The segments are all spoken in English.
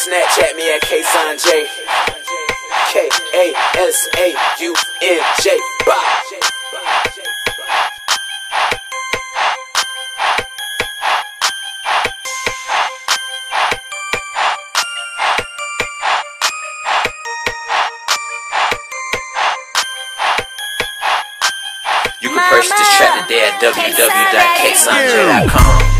Snapchat me at KasaunJ. K-A-S-A-U-N-J. Bye. You can purchase this track today at www.kasaunj.com.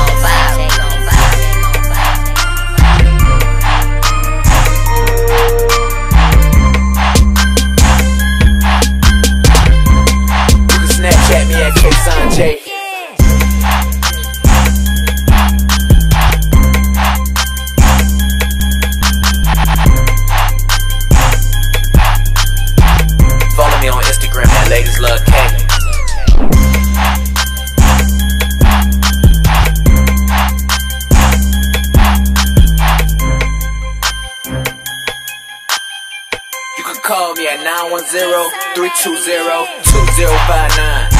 910-320-2059.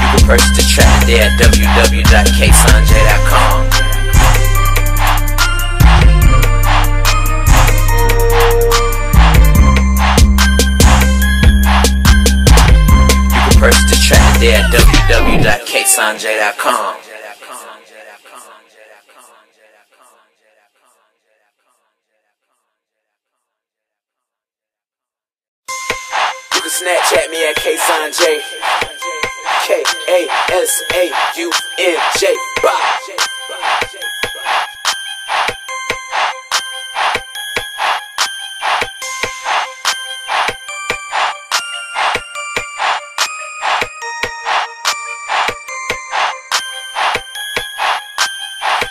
You can purchase this track today at www.kasaunj.com. You can purchase this track today at www.kasaunj.com. Snapchat me at KasaunJ. K-A-S-A-U-N-J. Bye.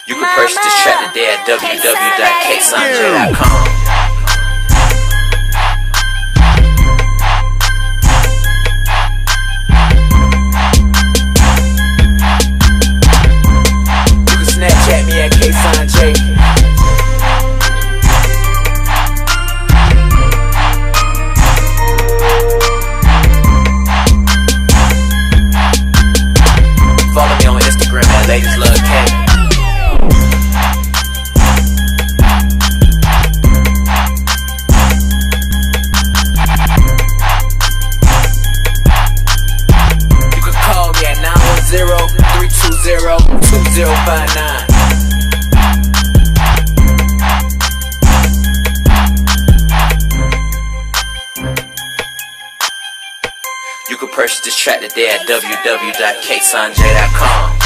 You can purchase this track today at www.kasaunj.com. track today at www.kasaunj.com.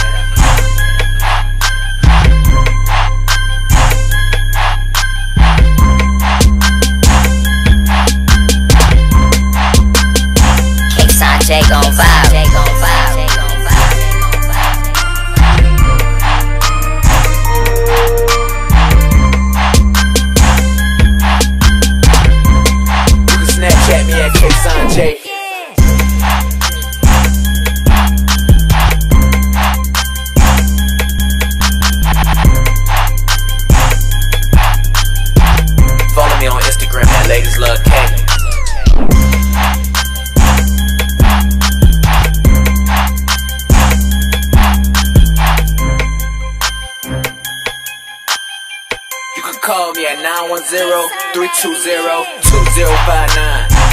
320-2059.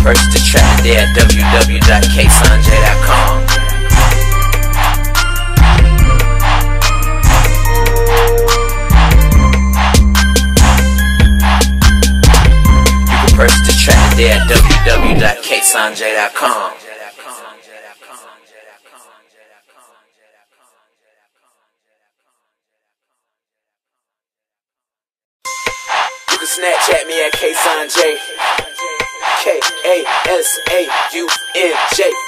Purchase the track today at www.kasaunj.com. purchase the track today at www.kasaunj.com. You can Snapchat me at KasaunJ. K A S A U N J.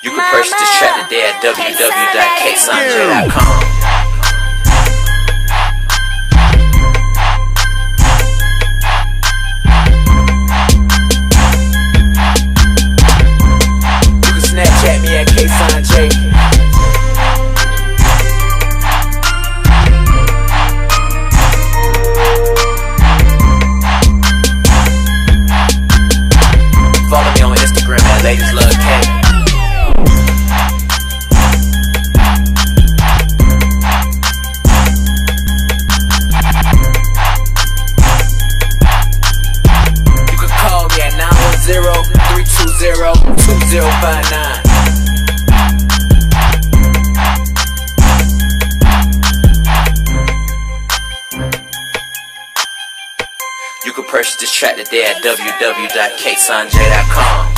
You can purchase this track today at www.kasaunj.com. 910-320-2059. You can purchase this track today at www.kasaunj.com.